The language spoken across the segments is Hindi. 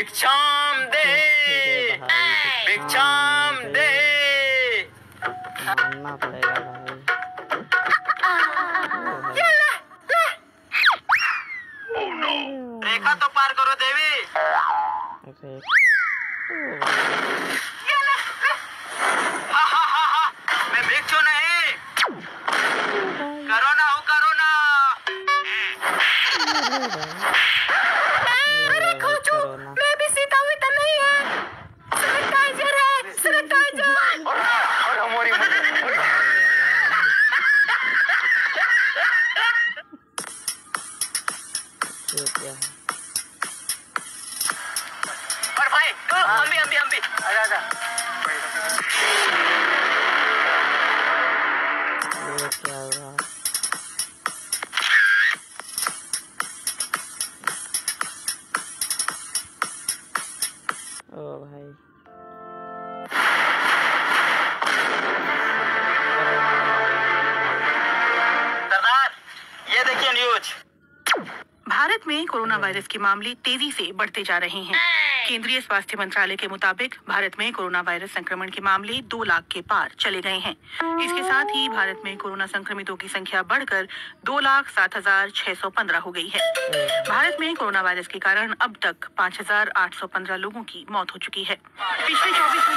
भिक्षाम दे भिक्षाम दे मानना पड़ेगा भाई रेखा तो पार करो देवी. ये क्या है। और भाई हम भी हम भी हम भी आजा आजा ये क्या हुआ ओ भाई। सरदार भारत में कोरोना वायरस के मामले तेज़ी से बढ़ते जा रहे हैं। केंद्रीय स्वास्थ्य मंत्रालय के मुताबिक भारत में कोरोना वायरस संक्रमण के मामले दो लाख के पार चले गए हैं। इसके साथ ही भारत में कोरोना संक्रमितों की संख्या बढ़कर दो लाख सात हज़ार छह सौ पंद्रह हो गई है। भारत में कोरोना वायरस के कारण अब तक पाँच हज़ार आठ सौ पंद्रह लोगों की मौत हो चुकी है। पिछले चौबीस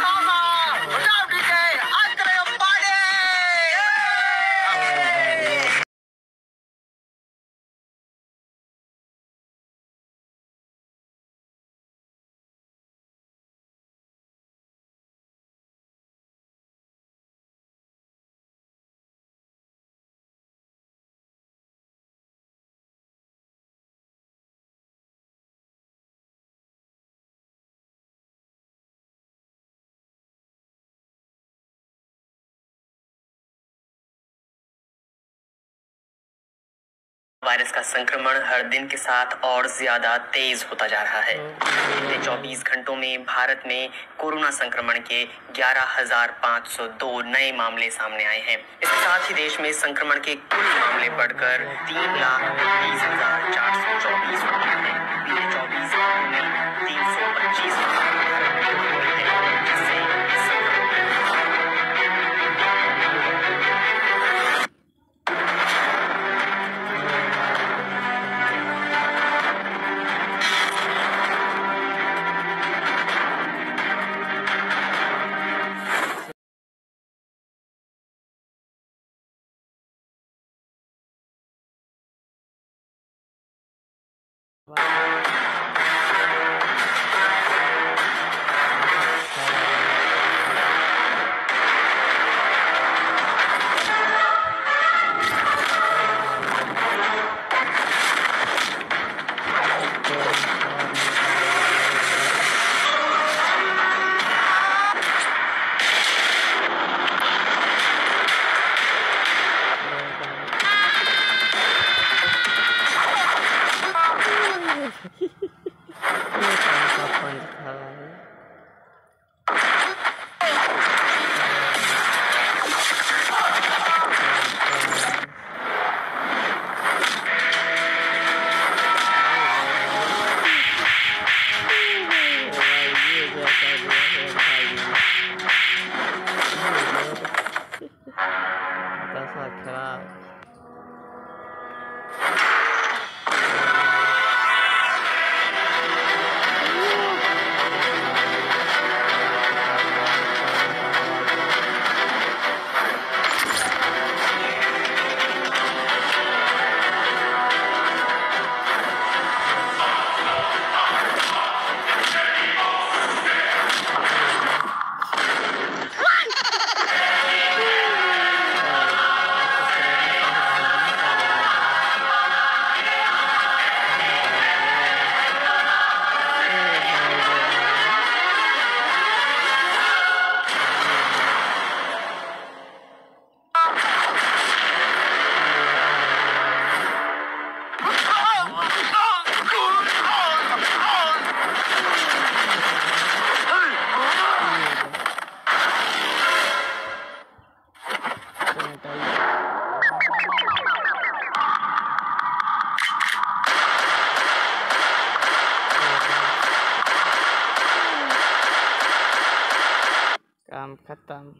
वायरस का संक्रमण हर दिन के साथ और ज़्यादा तेज होता जा रहा है। पिछले 24 घंटों में भारत में कोरोना संक्रमण के 11,502 नए मामले सामने आए हैं। इसके साथ ही देश में संक्रमण के कुल मामले बढ़कर तीन लाख बीस हज़ार चार सौ चौबीस हो गए हैं। बीते चौबीस घंटों में तीन सौ पच्चीस Wow. खराब katam.